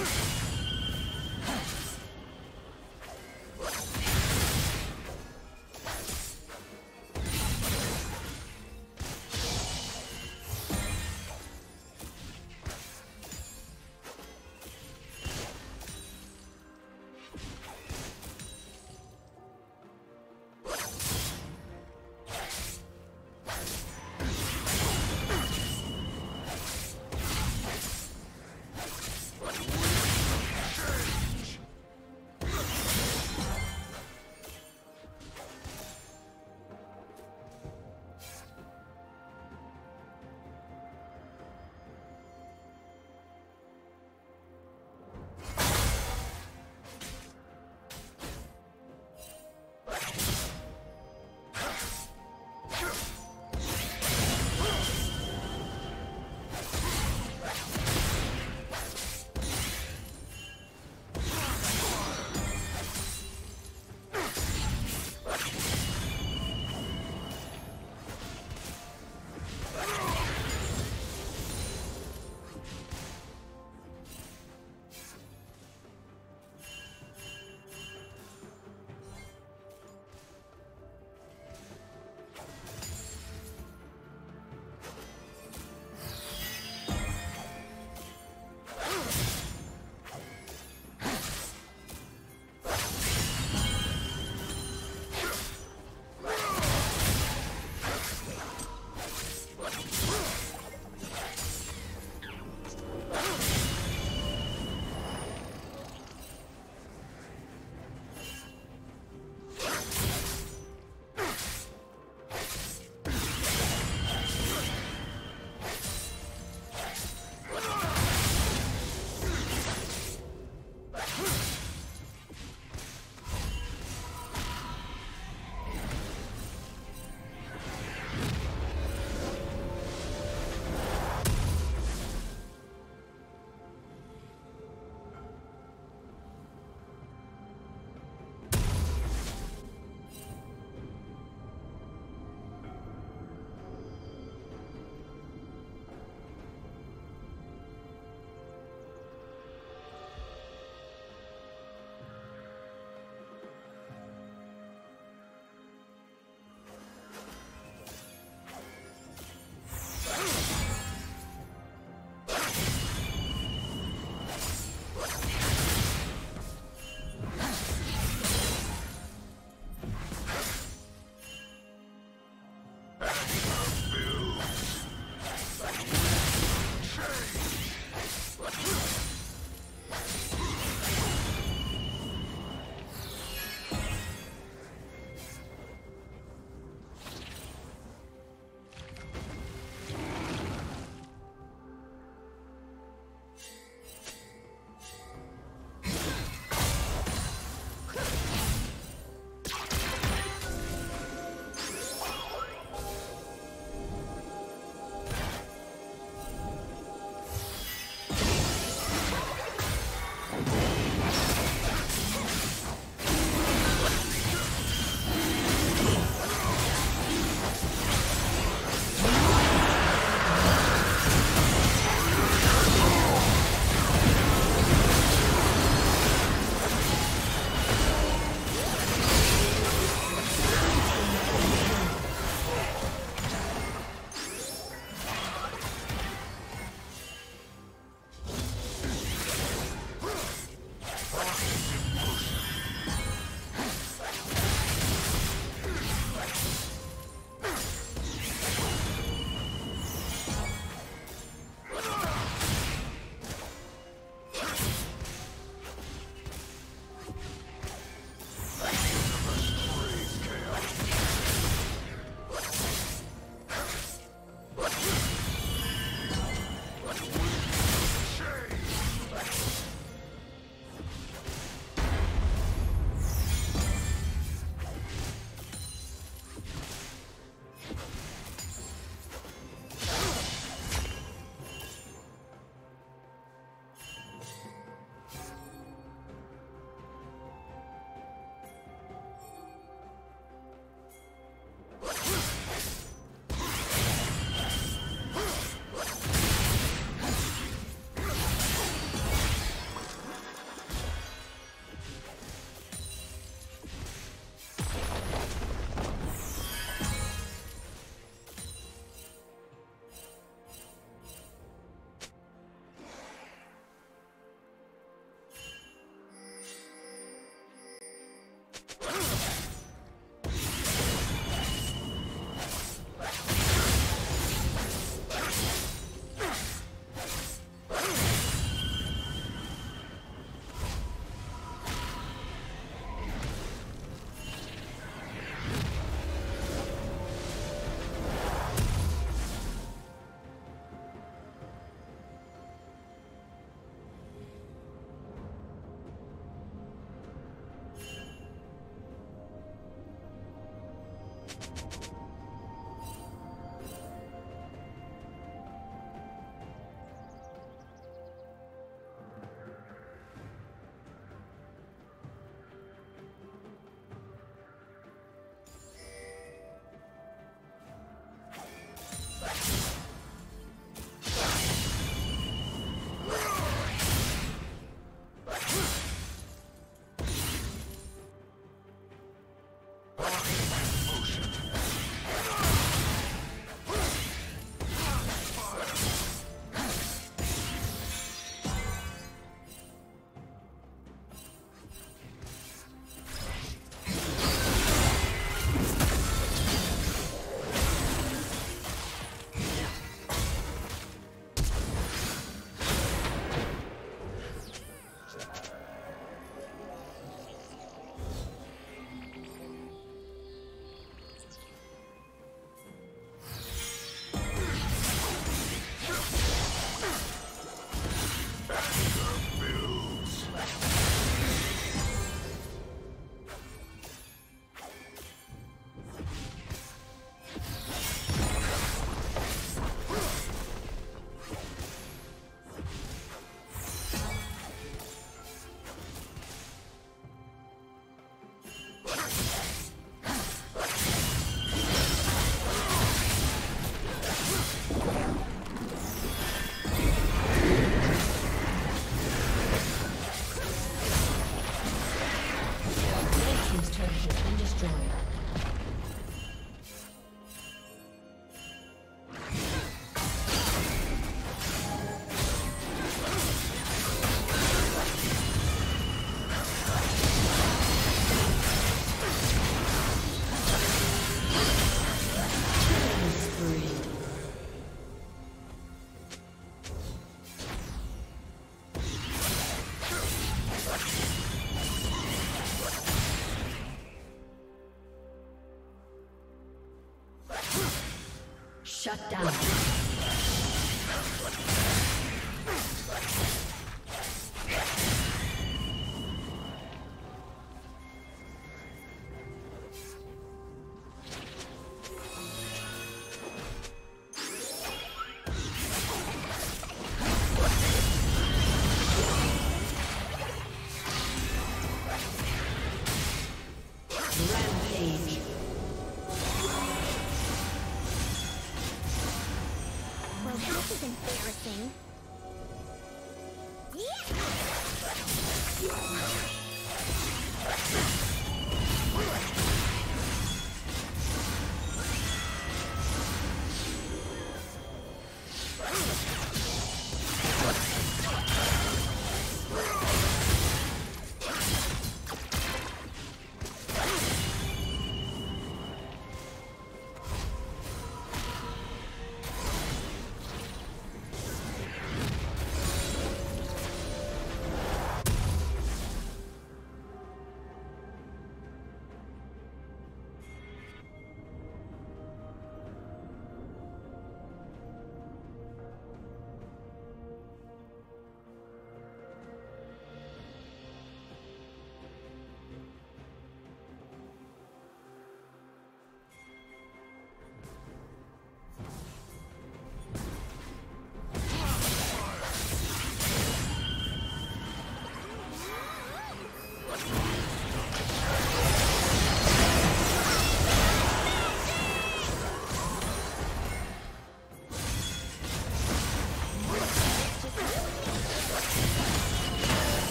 Let's go.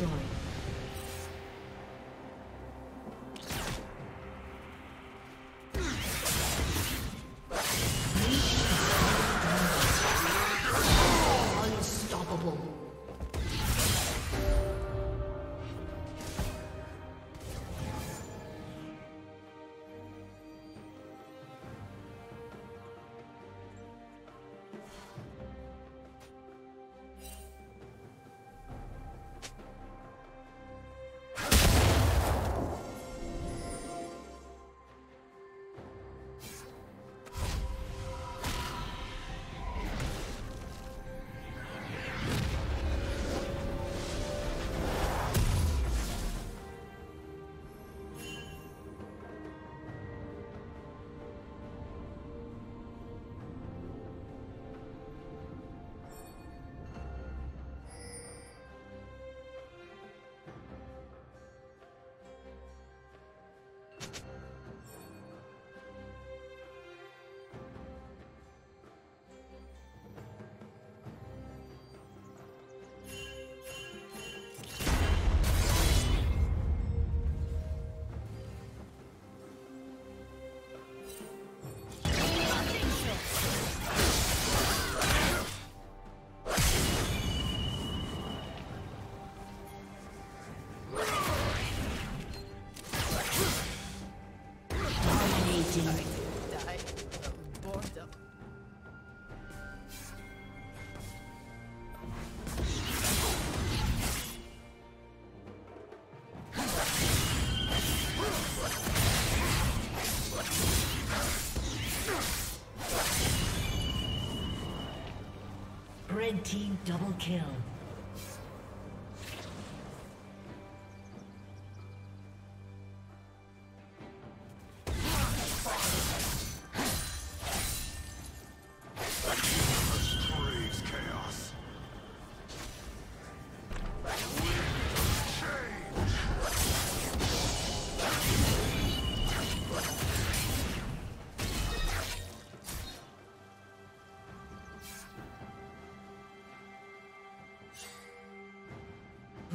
destroyed. Team double kill.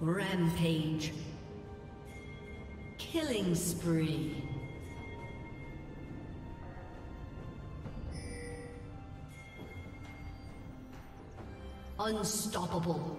Rampage. Killing spree. Unstoppable.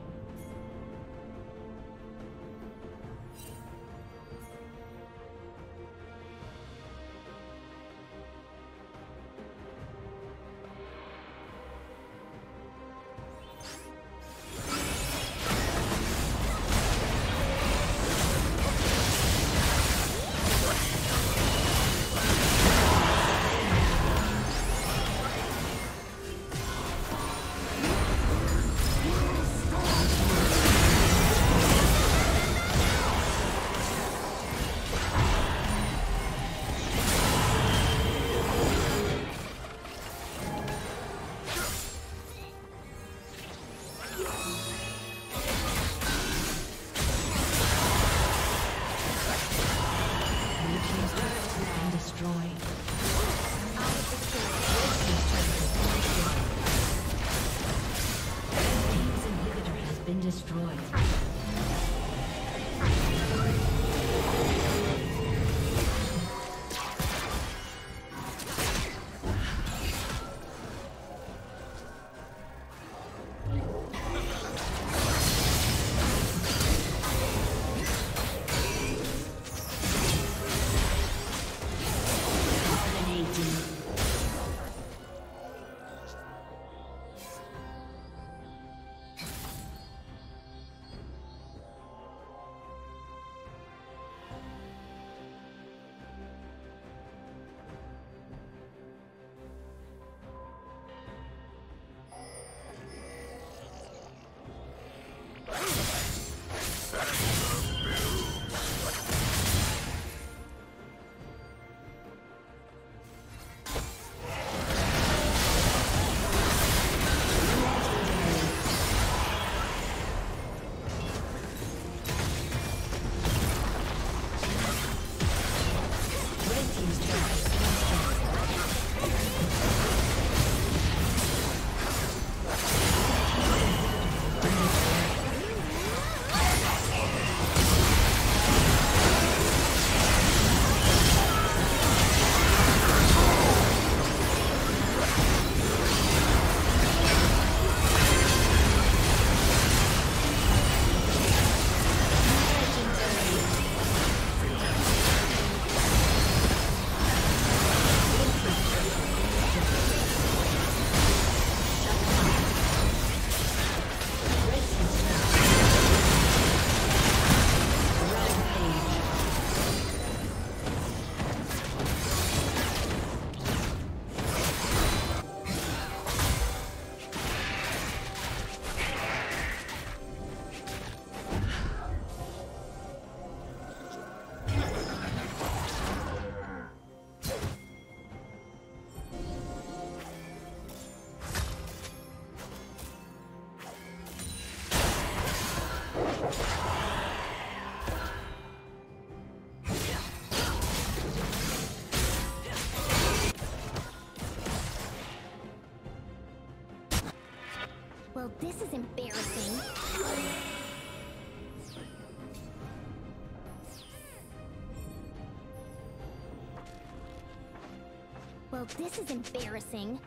been destroyed. This is embarrassing. Well, this is embarrassing.